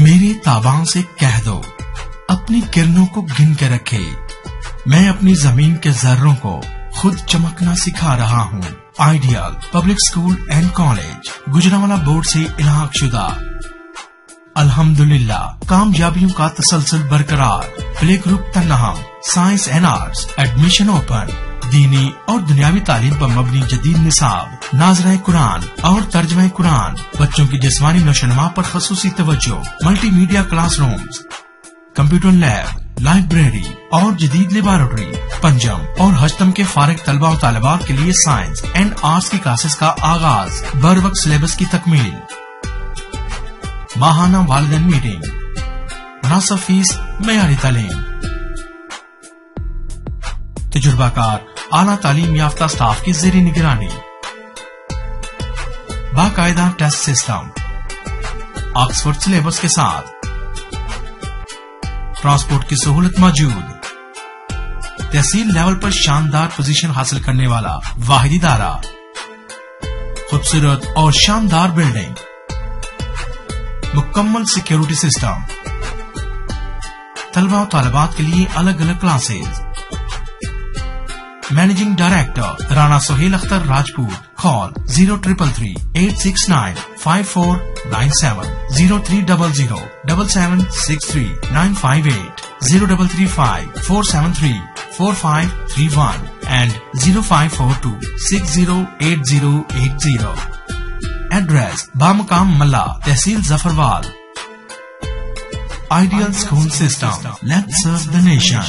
میری تاباں سے کہہ دو، اپنی کرنوں کو گن کے رکھے۔ میں اپنی زمین کے ذروں کو خود چمکنا سکھا رہا ہوں۔ Ideal, public school and college Gujranwala board سے الحاق شدہ۔ الحمدللہ، کامیابیوں کا تسلسل برقرار۔ پلے گروپ تنہا، science and arts, admission open. دینی اور دنیاوی تعلیم پر مبنی جدید نصاب، ناظرہ قرآن اور ترجمہ قرآن، بچوں کی جسمانی نشوونما پر خصوصی توجہ multi media class rooms computer lab, library اور جدید لیبارٹری، پنجم اور ہجتم کے فارغ طلبہ و طالبات کے لیے سائنس اینڈ آرٹس کی کلاسز کا آغاز بر وقت سلیبس کی تکمیل۔ ماہانہ والدین میٹنگ۔ مناسب فیس معیاری تعلیم۔ تجربہ کار۔ اعلیٰ تعلیم یافتہ سٹاف کی زیر نگرانی۔ باقاعدہ ٹیسٹ سسٹم آکسفورڈ سلیبس کے ساتھ۔ ٹرانسپورٹ کی سہولت موجود۔ تحصیل لیول پر شاندار پوزیشن حاصل کرنے والا واحد ادارہ۔ خوبصورت اور شاندار بلڈنگ مکمل سیکیورٹی سسٹم طلبہ و طالبات کے لیے الگ الگ classes Managing Director Rana Sohail Akhtar Rajput. Call 0333-869-5497 0300-7763-958 0335-473-4531 and 0542-608080. Address Bamakam Malla, Tehsil Zafarwal. Ideal School System. Let's serve the nation.